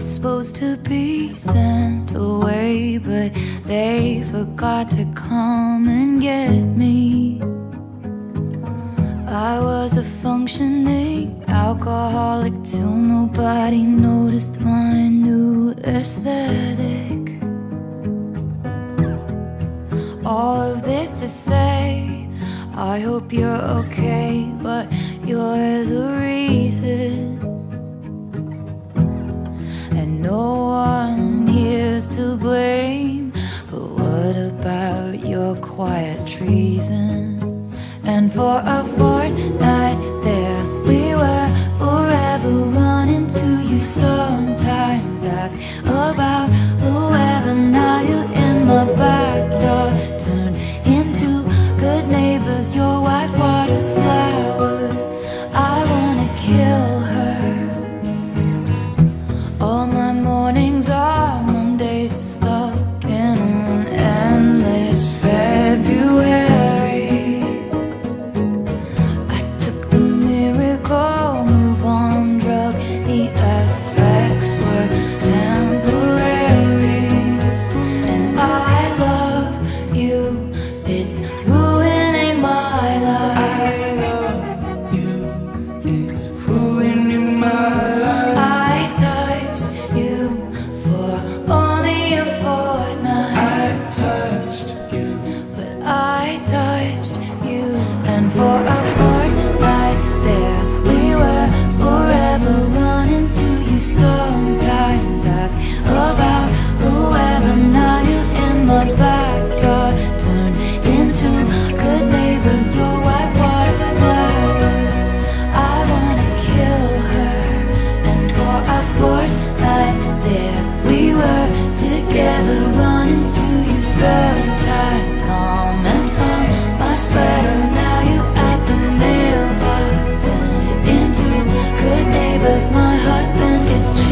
was supposed to be sent away, but they forgot to come and get me. I was a functioning alcoholic till nobody noticed my new aesthetic. All of this to say, I hope you're okay, but you're the quiet treason. And for a fortnight there we were, forever running to you. Sometimes ask about. just you and for a is